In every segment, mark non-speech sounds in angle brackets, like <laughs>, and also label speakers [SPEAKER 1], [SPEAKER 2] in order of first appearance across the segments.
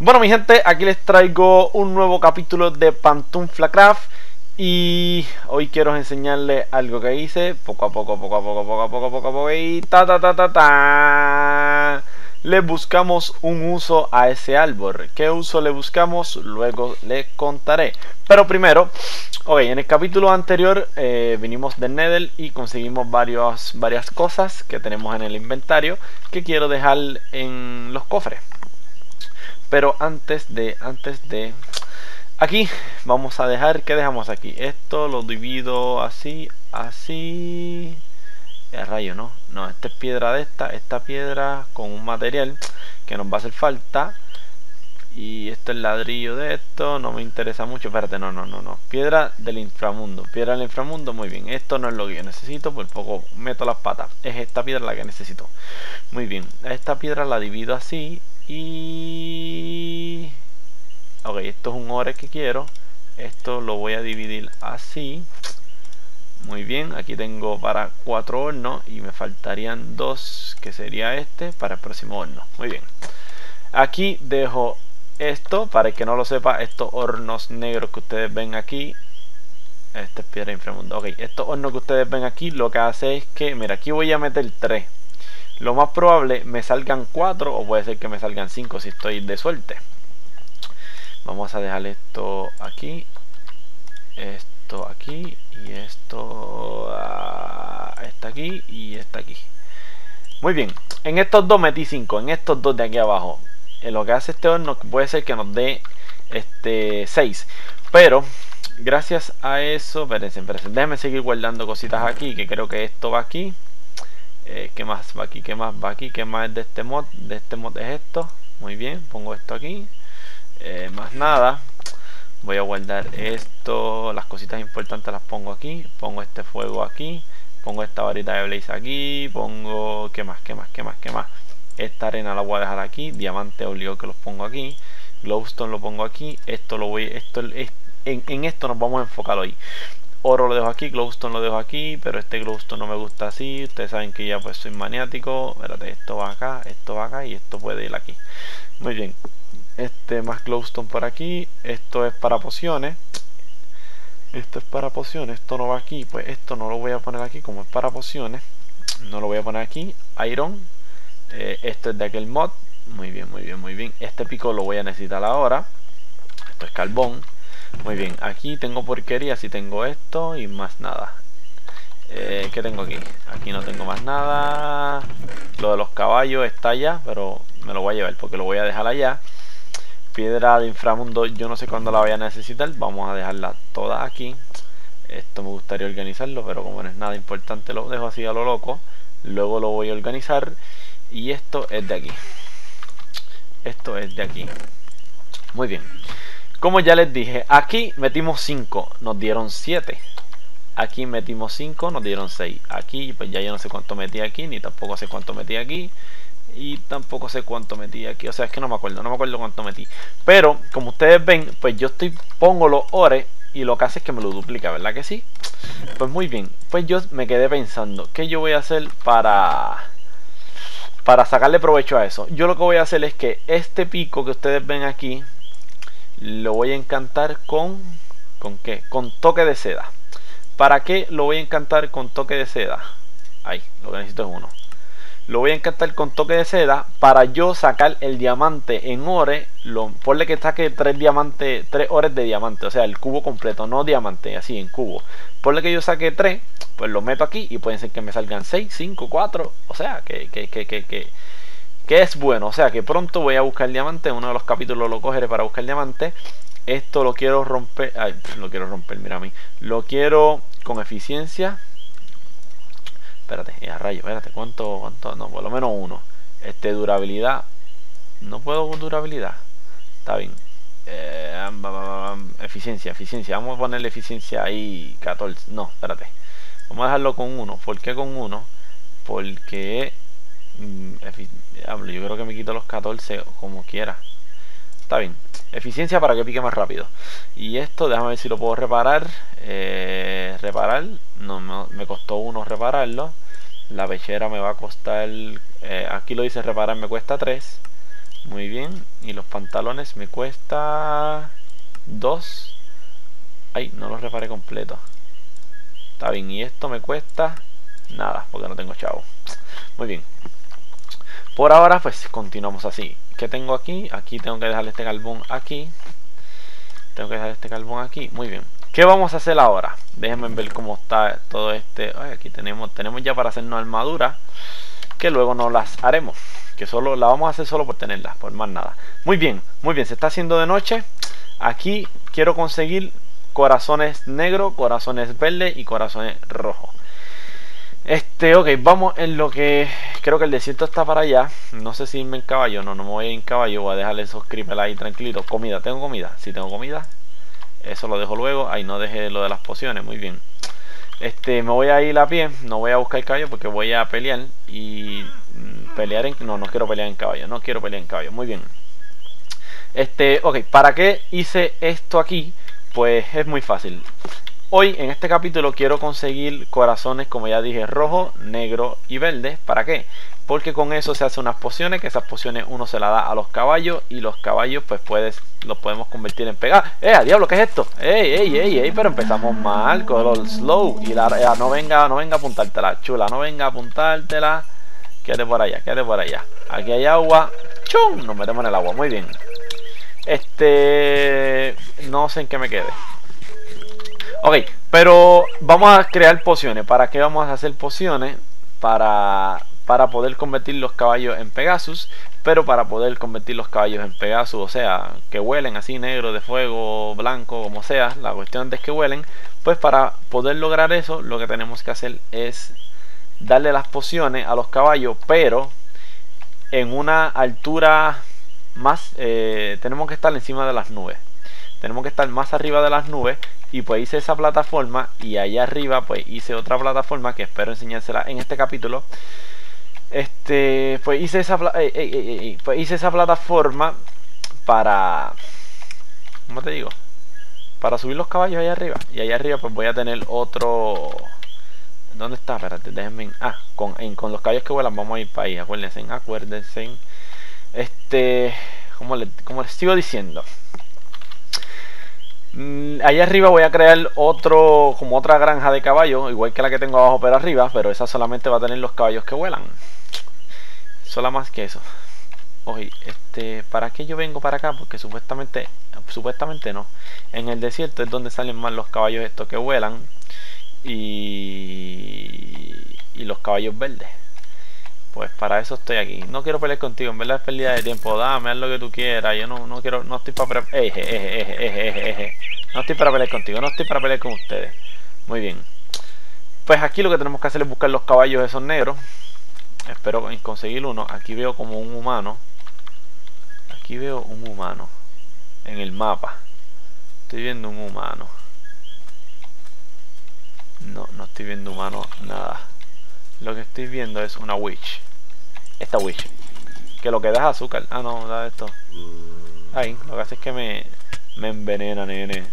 [SPEAKER 1] Bueno mi gente, aquí les traigo un nuevo capítulo de Pantufla Craft Y hoy quiero enseñarles algo que hice. Poco a poco, poco a poco, poco a poco, poco a poco Y ta ta ta ta ta. Le buscamos un uso a ese árbol. ¿Qué uso le buscamos? Luego les contaré. Pero primero, ok, en el capítulo anterior eh, vinimos de Nether y conseguimos varias cosas que tenemos en el inventario Que quiero dejar en los cofres pero antes de antes de aquí vamos a dejar que dejamos aquí esto lo divido así así el rayo no no esta es piedra de esta esta piedra con un material que nos va a hacer falta y esto es ladrillo de esto no me interesa mucho espérate no no no no piedra del inframundo piedra del inframundo muy bien esto no es lo que yo necesito por poco meto las patas es esta piedra la que necesito muy bien esta piedra la divido así y ok esto es un ore que quiero. Esto lo voy a dividir así. Muy bien aquí tengo para cuatro hornos y me faltarían dos que sería este para el próximo horno. Muy bien. Aquí dejo esto para el que no lo sepa estos hornos negros que ustedes ven aquí. Este es piedra inframundo. Ok estos hornos que ustedes ven aquí lo que hace es que mira aquí voy a meter tres lo más probable me salgan 4 o puede ser que me salgan 5 si estoy de suerte. Vamos a dejar esto aquí, esto aquí y esto ah, está aquí y está aquí. Muy bien, en estos dos metí 5, en estos dos de aquí abajo. En lo que hace este horno puede ser que nos dé este 6, pero gracias a eso, espérense, espérense, déjenme seguir guardando cositas aquí, que creo que esto va aquí. Eh, ¿Qué más va aquí? ¿Qué más va aquí? ¿Qué más es de este mod? De este mod es esto. Muy bien, pongo esto aquí. Eh, más nada. Voy a guardar esto. Las cositas importantes las pongo aquí. Pongo este fuego aquí. Pongo esta varita de blaze aquí. Pongo... ¿Qué más? ¿Qué más? ¿Qué más? ¿Qué más? Esta arena la voy a dejar aquí. Diamante obligo que los pongo aquí. Glowstone lo pongo aquí. Esto lo voy... Esto, en, en esto nos vamos a enfocar hoy. Oro lo dejo aquí, glowstone lo dejo aquí, pero este glowstone no me gusta así. Ustedes saben que ya pues soy maniático. Espérate, esto va acá, esto va acá y esto puede ir aquí. Muy bien. Este más glowstone por aquí. Esto es para pociones. Esto es para pociones. Esto no va aquí. Pues esto no lo voy a poner aquí como es para pociones. No lo voy a poner aquí. Iron. Eh, esto es de aquel mod. Muy bien, muy bien, muy bien. Este pico lo voy a necesitar ahora. Esto es carbón. Muy bien, aquí tengo porquería, si tengo esto y más nada. Eh, ¿Qué tengo aquí? Aquí no tengo más nada. Lo de los caballos está allá, pero me lo voy a llevar porque lo voy a dejar allá. Piedra de inframundo, yo no sé cuándo la voy a necesitar. Vamos a dejarla toda aquí. Esto me gustaría organizarlo, pero como no es nada importante, lo dejo así a lo loco. Luego lo voy a organizar. Y esto es de aquí. Esto es de aquí. Muy bien. Como ya les dije, aquí metimos 5, nos dieron 7. Aquí metimos 5, nos dieron 6. Aquí, pues ya yo no sé cuánto metí aquí, ni tampoco sé cuánto metí aquí. Y tampoco sé cuánto metí aquí. O sea, es que no me acuerdo, no me acuerdo cuánto metí. Pero, como ustedes ven, pues yo estoy pongo los ores y lo que hace es que me lo duplica, ¿verdad que sí? Pues muy bien, pues yo me quedé pensando, ¿qué yo voy a hacer para para sacarle provecho a eso? Yo lo que voy a hacer es que este pico que ustedes ven aquí, lo voy a encantar con ¿con qué? Con toque de seda. ¿Para qué lo voy a encantar con toque de seda? Ahí, lo que necesito es uno. Lo voy a encantar con toque de seda para yo sacar el diamante en ore. Lo, ponle que saque tres diamantes, tres ores de diamante, o sea, el cubo completo, no diamante, así en cubo. Ponle que yo saque tres, pues lo meto aquí y pueden ser que me salgan seis, cinco, cuatro, o sea, que, que, que, que que es bueno, o sea que pronto voy a buscar diamante, uno de los capítulos lo cogeré para buscar diamante. Esto lo quiero romper, ay, lo quiero romper, mira a mí. Lo quiero con eficiencia. Espérate, eh, a rayo, espérate, ¿cuánto, cuánto? No, por lo menos uno. Este, durabilidad. No puedo con durabilidad. Está bien. Eh, eficiencia, eficiencia. Vamos a ponerle eficiencia ahí 14. No, espérate. Vamos a dejarlo con uno. ¿Por qué con uno? Porque Mm, yo creo que me quito los 14 como quiera. Está bien. Eficiencia para que pique más rápido. Y esto, déjame ver si lo puedo reparar. Eh, reparar. No, me costó uno repararlo. La pechera me va a costar... Eh, aquí lo dice reparar, me cuesta 3. Muy bien. Y los pantalones me cuesta... Dos. Ay, no los reparé completo. Está bien. Y esto me cuesta... Nada, porque no tengo chavo. Muy bien. Por ahora, pues continuamos así. ¿Qué tengo aquí? Aquí tengo que dejarle este carbón aquí. Tengo que dejar este carbón aquí. Muy bien. ¿Qué vamos a hacer ahora? Déjenme ver cómo está todo este... aquí tenemos, tenemos ya para hacernos armadura. Que luego no las haremos. Que solo la vamos a hacer solo por tenerlas, por más nada. Muy bien, muy bien. Se está haciendo de noche. Aquí quiero conseguir corazones negros, corazones verdes y corazones rojos. Este, ok, vamos en lo que... Creo que el desierto está para allá. No sé si irme en caballo. No, no me voy en caballo. Voy a dejarle esos creepers ahí tranquilitos. Comida, ¿tengo comida? Sí, tengo comida. Eso lo dejo luego. Ahí no dejé lo de las pociones. Muy bien. Este, me voy a ir a pie. No voy a buscar caballo porque voy a pelear. Y mm, pelear en... No, no quiero pelear en caballo. No quiero pelear en caballo. Muy bien. Este, ok. ¿Para qué hice esto aquí? Pues es muy fácil. Hoy en este capítulo quiero conseguir corazones, como ya dije, rojo, negro y verde. ¿Para qué? Porque con eso se hacen unas pociones, que esas pociones uno se las da a los caballos y los caballos pues puedes, los podemos convertir en pegar. ¡Eh, a diablo, qué es esto! ¡Ey, ey, ey, ey! Pero empezamos mal, color slow. Y la, no venga, no venga a apuntártela, chula, no venga a apuntártela. Quédate por allá, quédate por allá. Aquí hay agua. ¡Chum! Nos metemos en el agua, muy bien. Este... No sé en qué me quede. Ok, pero vamos a crear pociones. ¿Para qué vamos a hacer pociones? Para, para poder convertir los caballos en Pegasus. Pero para poder convertir los caballos en Pegasus, o sea, que huelen así negro, de fuego, blanco, como sea, la cuestión es que huelen. Pues para poder lograr eso, lo que tenemos que hacer es darle las pociones a los caballos, pero en una altura más, eh, tenemos que estar encima de las nubes. Tenemos que estar más arriba de las nubes. Y pues hice esa plataforma. Y allá arriba pues hice otra plataforma que espero enseñársela en este capítulo. Este pues hice esa pues hice esa plataforma para ¿cómo te digo? para subir los caballos allá arriba. Y allá arriba pues voy a tener otro ¿dónde está? espérate déjenme ah con, con los caballos que vuelan vamos a ir para ahí acuérdense acuérdense. Este como, le, como les sigo diciendo allá arriba voy a crear otro, como otra granja de caballos, igual que la que tengo abajo pero arriba, pero esa solamente va a tener los caballos que vuelan. Solo más que eso. Oye, este, ¿para qué yo vengo para acá? Porque supuestamente, supuestamente no. En el desierto es donde salen más los caballos estos que vuelan y, y los caballos verdes. Pues para eso estoy aquí. No quiero pelear contigo, en verdad es pérdida de tiempo. Dame, haz lo que tú quieras. Yo no, no quiero, no estoy para No estoy para pelear contigo, no estoy para pelear con ustedes. Muy bien. Pues aquí lo que tenemos que hacer es buscar los caballos esos negros. Espero conseguir uno. Aquí veo como un humano. Aquí veo un humano. En el mapa. Estoy viendo un humano. No, no estoy viendo humano nada. Lo que estoy viendo es una witch esta witch. Que lo que da es azúcar. Ah, no, da esto. Ahí, lo que hace es que me, me envenena, nene.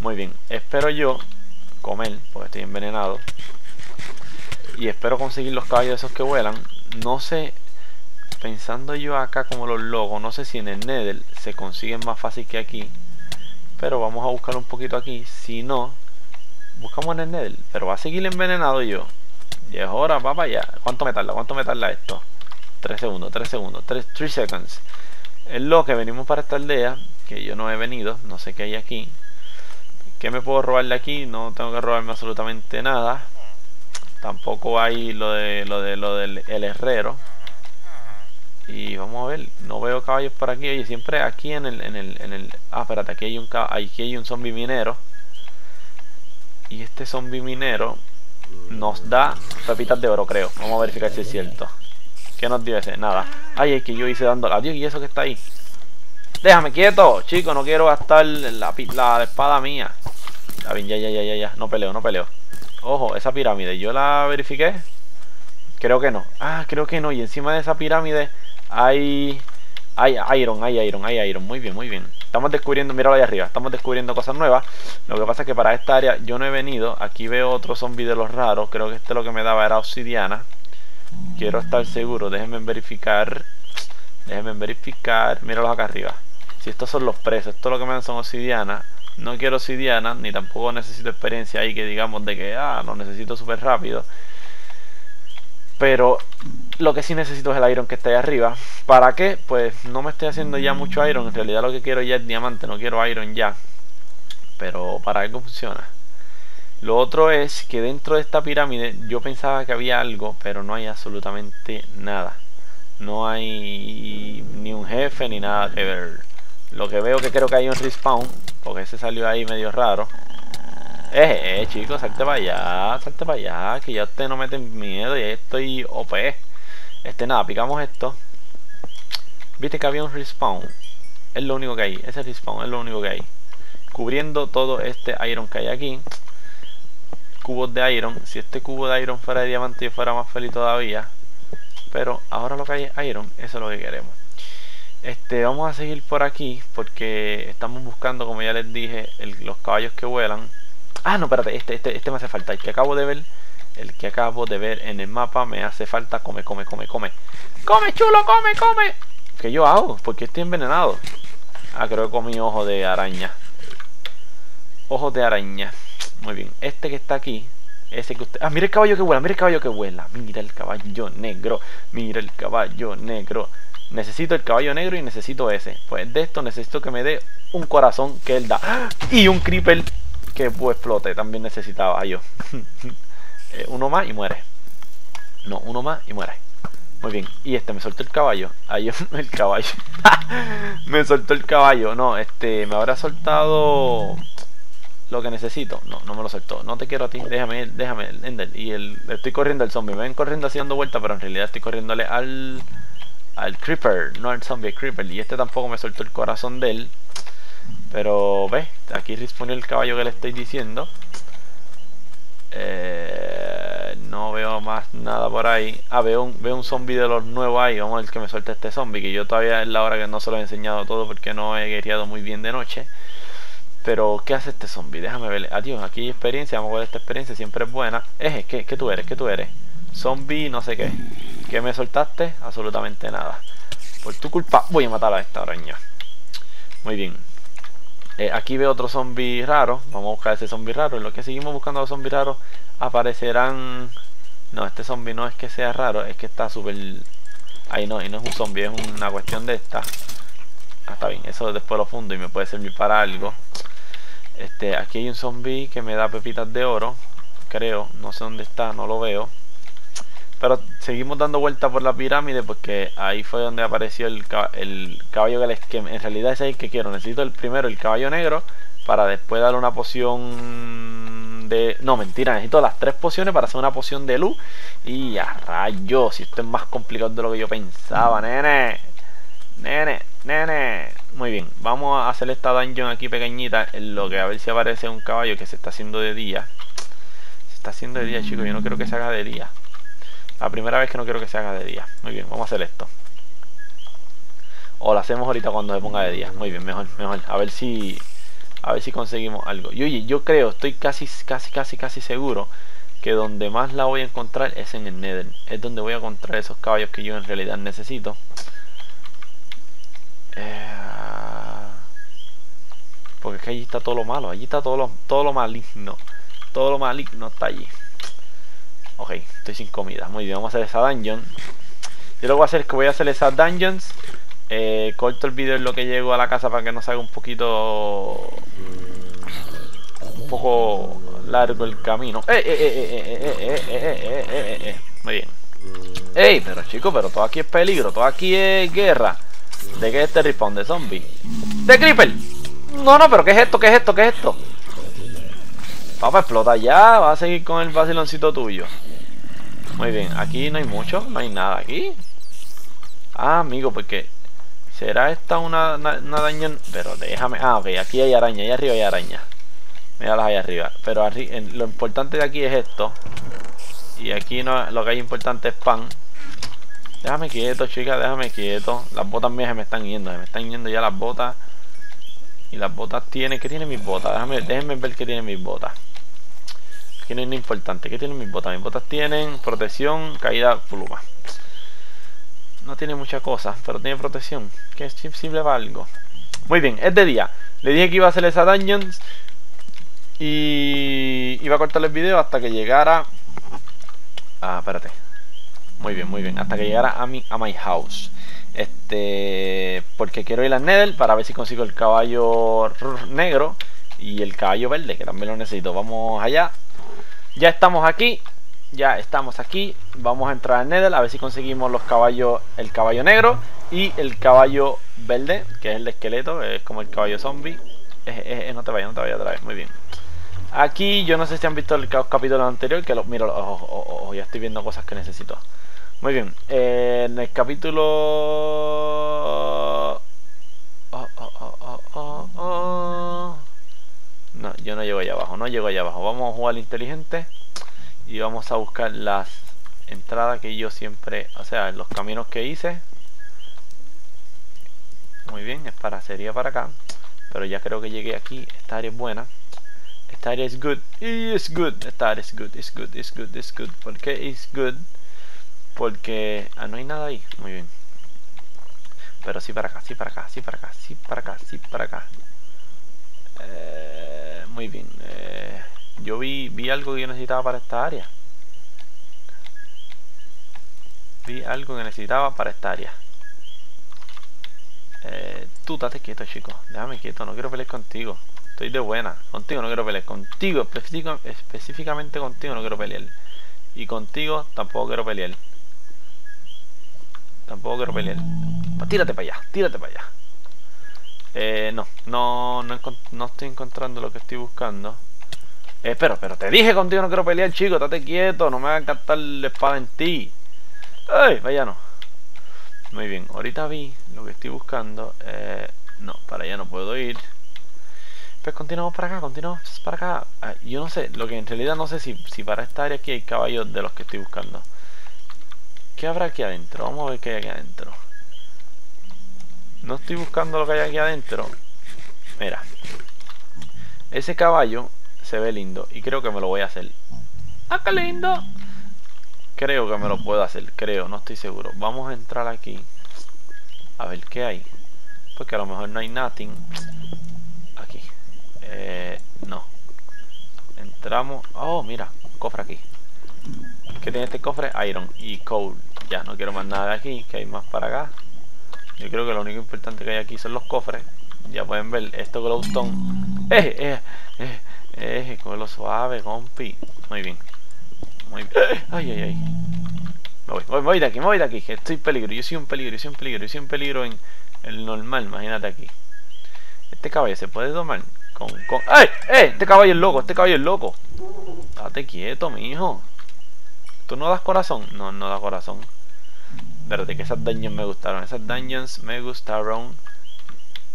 [SPEAKER 1] Muy bien. Espero yo comer, porque estoy envenenado. Y espero conseguir los caballos esos que vuelan. No sé, pensando yo acá como los logos, no sé si en el Nether se consiguen más fácil que aquí. Pero vamos a buscar un poquito aquí. Si no, buscamos en el Nether. Pero va a seguir envenenado yo. Y es va para allá. ¿Cuánto me tarda? ¿Cuánto me tarda esto? 3 segundos, 3 segundos, 3, 3 seconds. Es lo que venimos para esta aldea, que yo no he venido, no sé qué hay aquí. ¿Qué me puedo robar de aquí? No tengo que robarme absolutamente nada. Tampoco hay lo de lo de lo del el herrero. Y vamos a ver, no veo caballos por aquí. Oye, siempre aquí en el, en el, en el. Ah, espérate, aquí hay un aquí hay un zombie minero. Y este zombie minero nos da pepitas de oro, creo. Vamos a verificar si es cierto. ¿Qué nos dio ese? Nada. Ay, es que yo hice dando... Adiós, ¿y eso que está ahí? Déjame quieto, chico, no quiero gastar la, la espada mía. Está bien, ya, ya, ya, ya, ya. No peleo, no peleo. Ojo, esa pirámide, ¿yo la verifiqué? Creo que no. Ah, creo que no. Y encima de esa pirámide hay... Hay iron, hay iron, hay iron. Muy bien, muy bien. Estamos descubriendo, míralo ahí arriba, estamos descubriendo cosas nuevas. Lo que pasa es que para esta área yo no he venido. Aquí veo otro zombie de los raros. Creo que este lo que me daba era obsidiana. Quiero estar seguro, déjenme verificar. Déjenme verificar. Míralos acá arriba. Si estos son los precios, esto lo que me dan son obsidiana. No quiero obsidiana, ni tampoco necesito experiencia ahí que digamos de que, ah, lo necesito súper rápido. Pero lo que sí necesito es el iron que está ahí arriba. ¿Para qué? Pues no me estoy haciendo ya mucho iron. En realidad lo que quiero ya es diamante, no quiero iron ya. Pero para algo funciona. Lo otro es que dentro de esta pirámide yo pensaba que había algo, pero no hay absolutamente nada. No hay ni un jefe ni nada que ver. Lo que veo que creo que hay un respawn, porque ese salió ahí medio raro. Eh, eh, chicos, salte para allá, salte para allá, que ya usted no mete miedo y estoy OP. Este, nada, picamos esto. Viste que había un respawn. Es lo único que hay, ese respawn es lo único que hay. Cubriendo todo este iron que hay aquí cubos de iron. Si este cubo de iron fuera de diamante yo fuera más feliz todavía. Pero ahora lo que hay es iron, eso es lo que queremos. Este, vamos a seguir por aquí porque estamos buscando, como ya les dije, los caballos que vuelan. Ah, no, espérate, este, este, este me hace falta. El que acabo de ver, el que acabo de ver en el mapa me hace falta. Come, come, come, come. Come, chulo, come, come. ¿Qué yo hago? Porque estoy envenenado. Ah, creo que comí ojo de araña. Ojos de araña. Muy bien. Este que está aquí, ese que usted... Ah, mira el caballo que vuela, mira el caballo que vuela. Mira el caballo negro, mira el caballo negro. Necesito el caballo negro y necesito ese. Pues de esto necesito que me dé un corazón que él da. Y un creeper que explote. También necesitaba yo. <laughs> Eh, uno más y muere. No, uno más y muere. Muy bien. Y este me soltó el caballo. Ahí <laughs> el caballo. <laughs> me soltó el caballo. No, este me habrá soltado lo que necesito. No, no me lo soltó. No te quiero a ti. Déjame, déjame, Ender. Y el, estoy corriendo al zombie. Me ven corriendo haciendo vuelta, pero en realidad estoy corriéndole al al creeper, no al zombie creeper. Y este tampoco me soltó el corazón de él. Pero ve, aquí respondió el caballo que le estoy diciendo. Eh, no veo más nada por ahí. Ah, veo un, veo un zombie de los nuevos ahí. Vamos a ver que me suelte este zombie. Que yo todavía es la hora que no se lo he enseñado todo porque no he guerreado muy bien de noche. Pero, ¿qué hace este zombie? Déjame ver. Adiós, aquí hay experiencia. Vamos a ver esta experiencia. Siempre es buena. Eh, ¿qué, ¿qué tú eres? ¿Qué tú eres? Zombie, no sé qué. ¿Qué me soltaste? Absolutamente nada. Por tu culpa voy a matar a esta araña. Muy bien. Eh, aquí veo otro zombie raro. Vamos a buscar ese zombie raro. En lo que seguimos buscando los zombies raros, aparecerán... No, este zombie no es que sea raro, es que está súper... Ahí no, y no es un zombie, es una cuestión de esta. Ah, está bien, eso después lo fundo y me puede servir para algo. Este, aquí hay un zombie que me da pepitas de oro. Creo, no sé dónde está, no lo veo. Pero seguimos dando vuelta por la pirámide porque ahí fue donde apareció el, caballo que, les, que en realidad es el que quiero. Necesito el primero, el caballo negro, para después darle una poción de... No, mentira, necesito las tres pociones para hacer una poción de luz. Y a rayos, si esto es más complicado de lo que yo pensaba, nene. Nene, nene. Muy bien, vamos a hacer esta dungeon aquí pequeñita En lo que a ver si aparece un caballo que se está haciendo de día Se está haciendo de día, chicos, yo no quiero que se haga de día La primera vez que no quiero que se haga de día. Muy bien, vamos a hacer esto. O lo hacemos ahorita cuando se ponga de día. Muy bien, mejor, mejor. A ver si... A ver si conseguimos algo. Y oye, yo creo, estoy casi, casi, casi, casi seguro Que donde más la voy a encontrar es en el Nether. Es donde voy a encontrar esos caballos que yo en realidad necesito. Eh, porque es que allí está todo lo malo. Allí está todo lo, todo lo maligno. Todo lo maligno está allí. Ok, estoy sin comida. Muy bien, vamos a hacer esa dungeon. Yo lo que voy a hacer es que voy a hacer esas dungeons. Eh, corto el vídeo en lo que llego a la casa para que no salga un poquito... Un poco largo el camino. ¡Eh, eh, eh, eh, eh, eh, eh, Muy bien. ¡Ey! Pero chicos, pero todo aquí es peligro. Todo aquí es guerra. ¿De qué es este respawn? ¿De zombie? ¡De creeper! No, no, pero ¿qué es esto? ¿Qué es esto? ¿Qué es esto? Papá, explota ya. Va a seguir con el vaciloncito tuyo. Muy bien, aquí no hay mucho. No hay nada aquí. Ah, amigo, porque... ¿Será esta una, una, daña? Pero déjame... Ah, ok, aquí hay araña. Ahí arriba hay araña. Míralas ahí arriba. Pero lo importante de aquí es esto. Y aquí no, lo que hay importante es pan. Déjame quieto, chica, déjame quieto. Las botas mías se me están yendo. Se me están yendo ya las botas. Y las botas tienen... ¿Qué tienen mis botas? Déjame, déjenme ver qué tienen mis botas. Aquí no es importante. ¿Qué tienen mis botas? Mis botas tienen protección, caída, pluma. No tiene mucha cosa, pero tiene protección. Que es simple para algo. Muy bien, es de día. Le dije que iba a hacer esa dungeons. Y iba a cortar el video hasta que llegara... Ah, espérate. Muy bien, muy bien. Hasta que llegara a mi a my house. Este, porque quiero ir a Nether para ver si consigo el caballo negro y el caballo verde, que también lo necesito. Vamos allá. Ya estamos aquí. Ya estamos aquí. Vamos a entrar al Nether a ver si conseguimos los caballos, el caballo negro y el caballo verde, que es el esqueleto, es como el caballo zombie. no te vayas, no te vayas otra vez. Muy bien. Aquí yo no sé si han visto el capítulo anterior, que lo, miro, ya estoy viendo cosas que necesito. Muy bien, en el capítulo... Oh, oh, oh, no, yo no llego allá abajo, no llego allá abajo. Vamos a jugar inteligente y vamos a buscar las entradas que yo siempre, o sea, los caminos que hice. Muy bien, es para, sería para acá. Pero ya creo que llegué aquí, esta área es buena. Esta área es good, es good, esta área es good, es good, es good, es good. ¿Por qué es good? Porque... Ah, no hay nada ahí. Muy bien. Pero sí para acá, sí para acá, sí para acá, sí para acá, sí para acá. Eh, muy bien. Eh, yo vi, vi algo que yo necesitaba para esta área. Vi algo que necesitaba para esta área. Eh, tú date quieto, chico. Déjame quieto, no quiero pelear contigo. Estoy de buena. Contigo no quiero pelear. Contigo, específicamente contigo no quiero pelear. Y contigo tampoco quiero pelear. Tampoco quiero pelear. Tírate para allá, tírate para allá. Eh, no, no, no, estoy encontrando lo que estoy buscando. Eh, pero, pero te dije contigo no quiero pelear, chico. Estate quieto, no me a cantar la espada en ti. ¡Ay! Vaya no. Muy bien, ahorita vi lo que estoy buscando. Eh, no, para allá no puedo ir. Pues continuamos para acá, continuamos para acá. Ah, yo no sé, lo que en realidad no sé si, si para esta área aquí hay caballos de los que estoy buscando. ¿Qué habrá aquí adentro? Vamos a ver qué hay aquí adentro. No estoy buscando lo que hay aquí adentro. Mira. Ese caballo se ve lindo y creo que me lo voy a hacer. ¡Ah, qué lindo! Creo que me lo puedo hacer, creo, no estoy seguro. Vamos a entrar aquí. A ver qué hay. Porque a lo mejor no hay nothing. Aquí. Eh, no. Entramos. Oh, mira, cofre aquí. ¿Qué tiene este cofre? Iron y coal. Ya, no quiero más nada de aquí, que hay más para acá. Yo creo que lo único importante que hay aquí son los cofres. Ya pueden ver, esto glowstone. ¡Eh, eh, eh! Eh, con lo suave, compi. Muy bien. Muy bien. Ay, ay, ay. Me voy, me voy de aquí, me voy de aquí. Estoy en peligro. Yo soy un peligro, yo soy un peligro, yo soy un peligro en el normal. Imagínate aquí. Este caballo se puede tomar con. con... ¡Ay! ¡Eh! Este caballo es loco, este caballo es loco. Date quieto, mi hijo. ¿Tú no das corazón? No, no da corazón. Verdad que esas dungeons me gustaron. Esas dungeons me gustaron.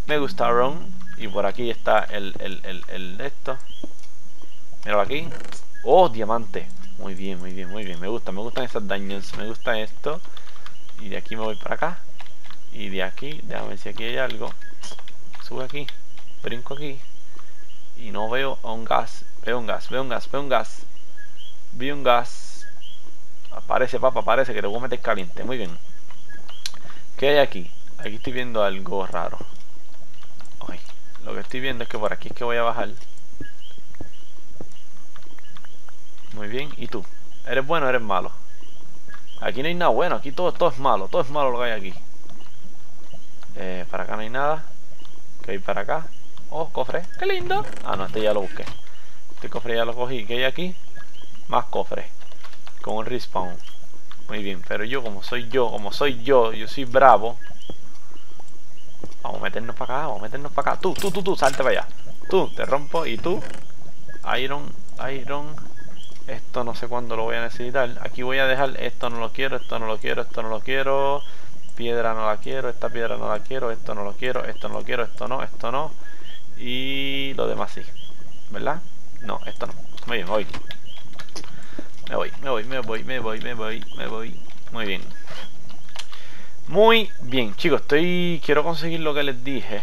[SPEAKER 1] Me gustaron. Y por aquí está el, el, el, el de esto. Míralo aquí. Oh, diamante. Muy bien, muy bien, muy bien. Me gusta, me gustan esas dungeons. Me gusta esto. Y de aquí me voy para acá. Y de aquí, déjame ver si aquí hay algo. Sube aquí. Brinco aquí. Y no veo un gas. Veo un gas, veo un gas, veo un gas. Vi un gas. Aparece, papá, parece que te voy a meter caliente. Muy bien. ¿Qué hay aquí? Aquí estoy viendo algo raro. Ay, lo que estoy viendo es que por aquí es que voy a bajar. Muy bien. ¿Y tú? ¿Eres bueno o eres malo? Aquí no hay nada bueno. Aquí todo, todo es malo. Todo es malo lo que hay aquí. Eh, para acá no hay nada. ¿Qué hay para acá? Oh, cofre. ¡Qué lindo! Ah, no, este ya lo busqué. Este cofre ya lo cogí. ¿Qué hay aquí? Más cofres con un respawn. Muy bien, pero yo como soy yo, como soy yo, yo soy bravo. Vamos a meternos para acá, vamos a meternos para acá. Tú, tú, tú, tú, salte para allá. Tú, te rompo y tú. Iron, iron. Esto no sé cuándo lo voy a necesitar. Aquí voy a dejar, esto no lo quiero, esto no lo quiero, esto no lo quiero. Piedra no la quiero, esta piedra no la quiero, esto no lo quiero, esto no lo quiero, esto no, esto no. Y lo demás sí. ¿Verdad? No, esto no. Muy bien, voy. Me voy, me voy, me voy, me voy, me voy, me voy. Muy bien. Muy bien, chicos, estoy... Quiero conseguir lo que les dije.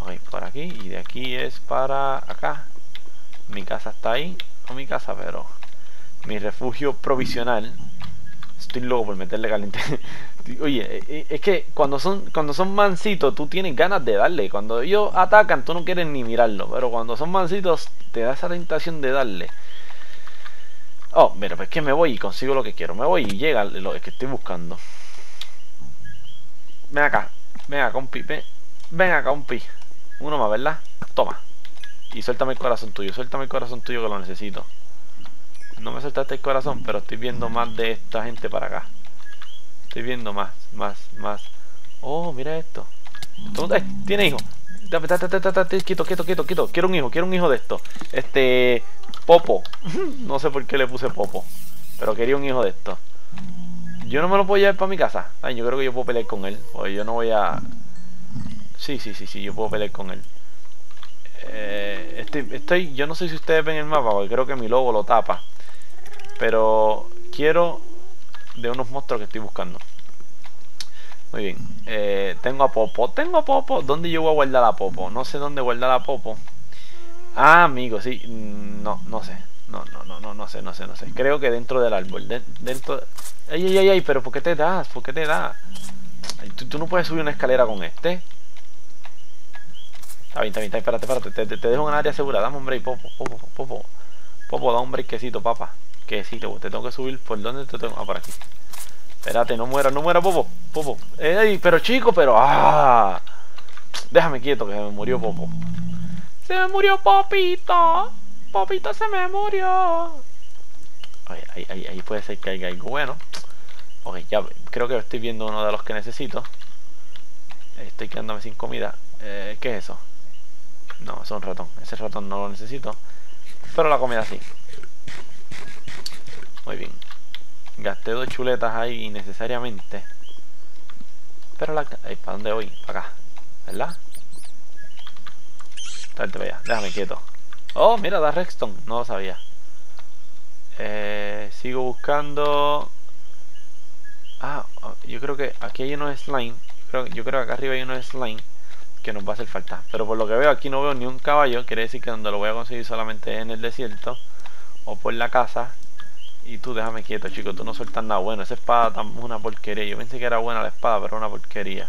[SPEAKER 1] Voy por aquí y de aquí es para acá. Mi casa está ahí. No mi casa, pero... Mi refugio provisional. Estoy loco por meterle caliente. <laughs> Oye, eh, eh, es que cuando son cuando son mansitos, tú tienes ganas de darle. Cuando ellos atacan, tú no quieres ni mirarlo. Pero cuando son mansitos, te da esa tentación de darle. Oh, mira, pues que me voy y consigo lo que quiero. Me voy y llega lo que estoy buscando. Ven acá. Ven acá, un pi. Ven, acá, un. Uno más, ¿verdad? Toma. Y suéltame el corazón tuyo. Suéltame el corazón tuyo que lo necesito. No me sueltaste el corazón, pero estoy viendo más de esta gente para acá. Estoy viendo más, más, más. Oh, mira esto. Eh, tiene hijo. Quieto, quieto, quieto, quieto. Quiero un hijo, quiero un hijo de esto. Este. Popo. no sé por qué le puse Popo. Pero quería un hijo de esto. Yo no me lo puedo llevar para mi casa. Ay, yo creo que yo puedo pelear con él. O yo no voy a. Sí, sí, sí, sí, yo puedo pelear con él. Eh, estoy, estoy, yo no sé si ustedes ven el mapa, porque creo que mi logo lo tapa. Pero quiero de unos monstruos que estoy buscando. Muy bien. Eh, tengo a Popo. Tengo a Popo. ¿Dónde yo voy a guardar a Popo? No sé dónde guardar a Popo. Ah, amigo, sí. No, no sé. No, no, no, no, no sé, no sé, no sé. Creo que dentro del árbol. dentro... Ay, ay, ay, ay, pero ¿por qué te das? ¿Por qué te das? ¿tú, no puedes subir una escalera con este. Está bien, está bien, está bien. Espérate, espérate. Te, te, dejo en área segura. Dame un break, Popo, Popo, Popo. Popo, da un breakcito, papá. Que te tengo que subir. ¿Por dónde te tengo? Ah, por aquí. Espérate, no muera, no muera, Popo. Popo. Ey, pero chico, pero. ¡Ah! Déjame quieto que se me murió Popo. Se me murió Popito. Popito se me murió. Ahí, ahí, ahí puede ser que haya algo bueno. Ok, ya creo que estoy viendo uno de los que necesito. Estoy quedándome sin comida. Eh, ¿Qué es eso? No, es un ratón. Ese ratón no lo necesito. Pero la comida sí. Muy bien. Gasté dos chuletas ahí innecesariamente. Pero la... ¿Para dónde voy? Para acá. ¿Verdad? Allá. Déjame quieto. Oh, mira, da Redstone. No lo sabía. Eh, sigo buscando... Ah, yo creo que aquí hay unos slime. Yo creo, yo creo que acá arriba hay unos slime que nos va a hacer falta. Pero por lo que veo aquí no veo ni un caballo. Quiere decir que donde lo voy a conseguir solamente en el desierto. O por la casa. Y tú déjame quieto, chicos, tú no sueltas nada bueno. Esa espada es una porquería. Yo pensé que era buena la espada, pero una porquería.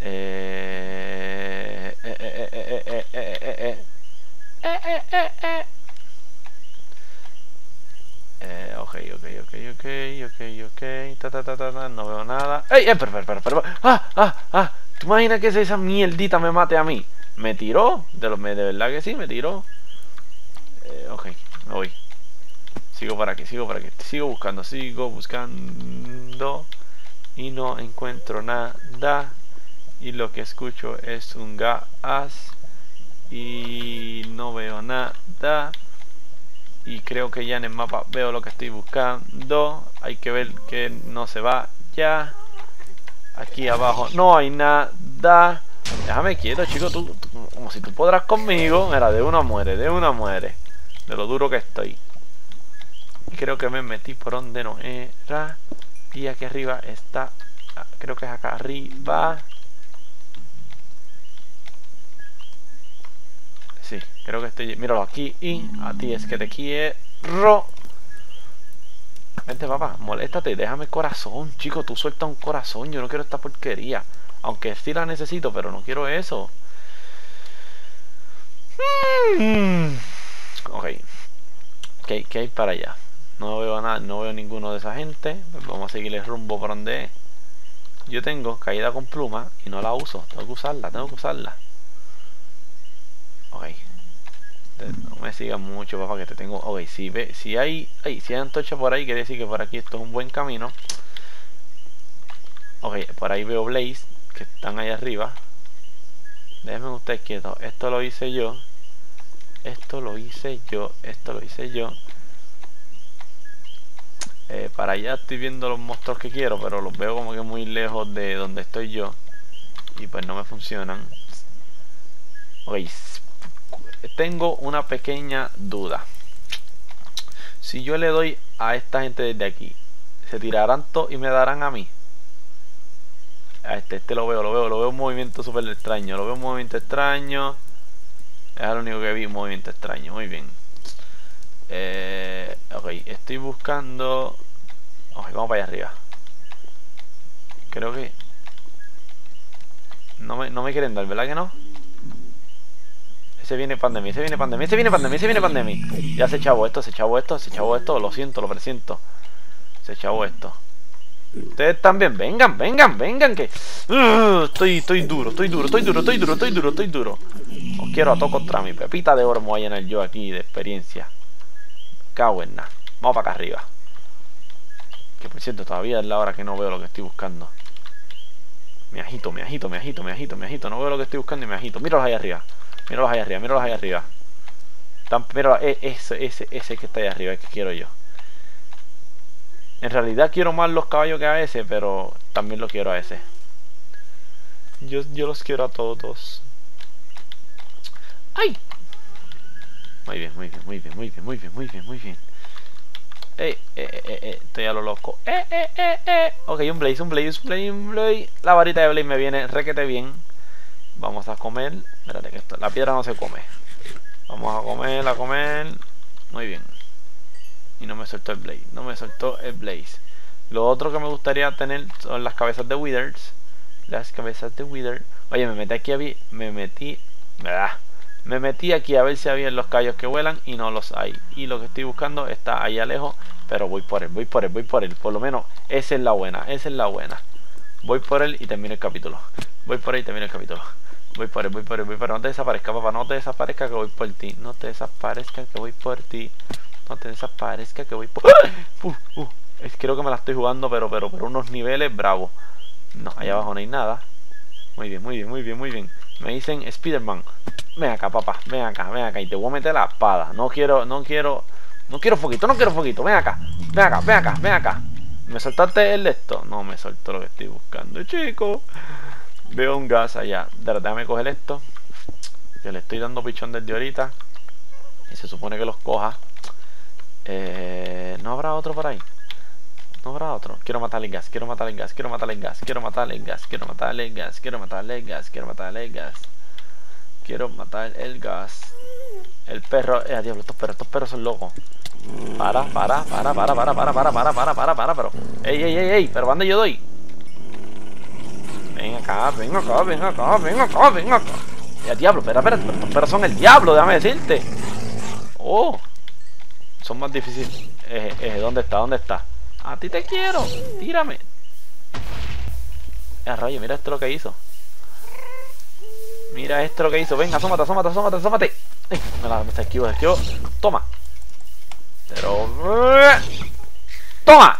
[SPEAKER 1] Eh, ok, ok, ok, ok, ok, ta, ta, ta, ta, no veo nada. ¡Ey! ¡Eh! Pero, pero, pero, ¡Ah! ¡Ah! ¡Ah! ¿Tú imaginas que esa mierdita me mate a mí? ¿Me tiró? De, lo, de verdad que sí, me tiró. Eh, ok, me voy. Sigo para aquí, sigo para aquí. Sigo buscando, sigo buscando. Y no encuentro nada. Y lo que escucho es un gas. Y no veo nada. Y creo que ya en el mapa veo lo que estoy buscando. Hay que ver que no se va ya. Aquí abajo no hay nada. Déjame quieto, chico. Tú, como si tú podrás conmigo. Mira, de una muere, de una muere. De lo duro que estoy. Creo que me metí por donde no era. Y aquí arriba está. Creo que es acá arriba. Sí, creo que estoy. Míralo aquí. Y a ti es que te quiero. Vente, papá, moléstate, déjame corazón, chico. Tú suelta un corazón. Yo no quiero esta porquería. Aunque sí la necesito, pero no quiero eso. Hmm. Ok. ¿Qué, ¿Qué hay para allá? No veo nada, no veo ninguno de esa gente. Vamos a seguir el rumbo por donde Yo tengo caída con pluma y no la uso. Tengo que usarla, tengo que usarla. Ok. No me sigas mucho, papá, que te tengo. Ok, si ve, si hay, ay, si hay antorcha por ahí, quiere decir que por aquí esto es un buen camino. Ok, por ahí veo Blaze, que están ahí arriba. Déjenme ustedes quietos. Esto lo hice yo. Esto lo hice yo. Esto lo hice yo. Eh, para allá estoy viendo los monstruos que quiero, pero los veo como que muy lejos de donde estoy yo. Y pues no me funcionan. Ok, tengo una pequeña duda. Si yo le doy a esta gente desde aquí, ¿se tirarán todos y me darán a mí? A este, este lo veo, lo veo, lo veo un movimiento súper extraño. Lo veo un movimiento extraño. Es lo único que vi, un movimiento extraño. Muy bien. Eh, ok, estoy buscando... vamos para allá arriba. Creo que... No me, no me quieren dar, ¿verdad que no? Ese viene pandemia, ese viene pandemia, ese viene pandemia, ese viene pandemia. Ya se echado esto, se echado esto, se echado esto, lo siento, lo presiento. Se echado esto. Ustedes también, vengan, vengan, vengan, que... Uh, estoy, estoy duro, estoy duro, estoy duro, estoy duro, estoy duro, estoy duro. Os quiero a todos contra mi pepita de oro voy a llenar yo aquí de experiencia. Cago en nada. Vamos para acá arriba. Que por cierto, todavía es la hora que no veo lo que estoy buscando. Me agito, me agito, me agito, me agito, me agito. No veo lo que estoy buscando y me agito. Míralos ahí arriba. Míralos ahí arriba, míralos ahí arriba. Míralo, e, ese, ese, ese que está ahí arriba, es que quiero yo. En realidad quiero más los caballos que a ese, pero también lo quiero a ese. Yo, yo los quiero a todos. ¡Ay! Muy bien, muy bien, muy bien, muy bien, muy bien, muy bien, muy bien. Eh, eh, eh, eh, estoy a lo loco. Eh, eh, eh, eh. Ok, un blaze, un blaze, un blaze, un blaze. La varita de blaze me viene requete bien. Vamos a comer. Espérate que esto, la piedra no se come. Vamos a comer, a comer. Muy bien. Y no me soltó el blaze. No me soltó el blaze. Lo otro que me gustaría tener son las cabezas de withers. Las cabezas de wither. Oye, me metí aquí a me metí. ¿Verdad? Me metí aquí a ver si había los callos que vuelan y no los hay. Y lo que estoy buscando está ahí lejos, pero voy por él, voy por él, voy por él. Por lo menos esa es la buena, esa es la buena. Voy por él y termino el capítulo. Voy por él y termino el capítulo. Voy por él, voy por él, voy por él. No te desaparezca, papá, no te desaparezca que voy por ti. No te desaparezca que voy por ti. No te desaparezca que voy por... Uh, uh, creo que me la estoy jugando, pero, pero por unos niveles bravos. No, allá abajo no hay nada. Muy bien, muy bien, muy bien, muy bien. Me dicen Spiderman. Ven acá, papá, ven acá, ven acá. Y te voy a meter la espada. No quiero, no quiero. No quiero foquito, no quiero foquito. Ven acá, ven acá, ven acá, ven acá. ¿Me soltaste el de esto? No, me soltó lo que estoy buscando, chico. Veo un gas allá. Déjame coger esto. Que le estoy dando pichón desde ahorita. Y se supone que los coja. Eh, ¿No habrá otro por ahí? No habrá otro. Quiero matarle el gas, quiero matarle el gas, quiero matarle el gas, quiero matarle el gas, quiero matarle el gas, quiero matarle el gas, quiero matarle el gas. Quiero matar el gas. El perro. Eh, diablo, estos perros, estos perros son locos. Para, para, para, para, para, para, para, para, para, para, para, pero. Ey, ey, ey, ey, pero ¿dónde yo doy? Acá, ven acá, ven acá, ven acá, ven acá. Eh, diablo, espera, espera, perros son el diablo, déjame decirte. Oh. Son más difíciles. Eh, eh, ¿dónde está? ¿Dónde está? A ti te quiero. Tírame. Eh, rayo, mira esto lo que hizo. Mira esto lo que hizo. Venga, asómate, asómate, asómate, asómate. me la me esquivo, esquivo. Toma. Pero... ¡Toma!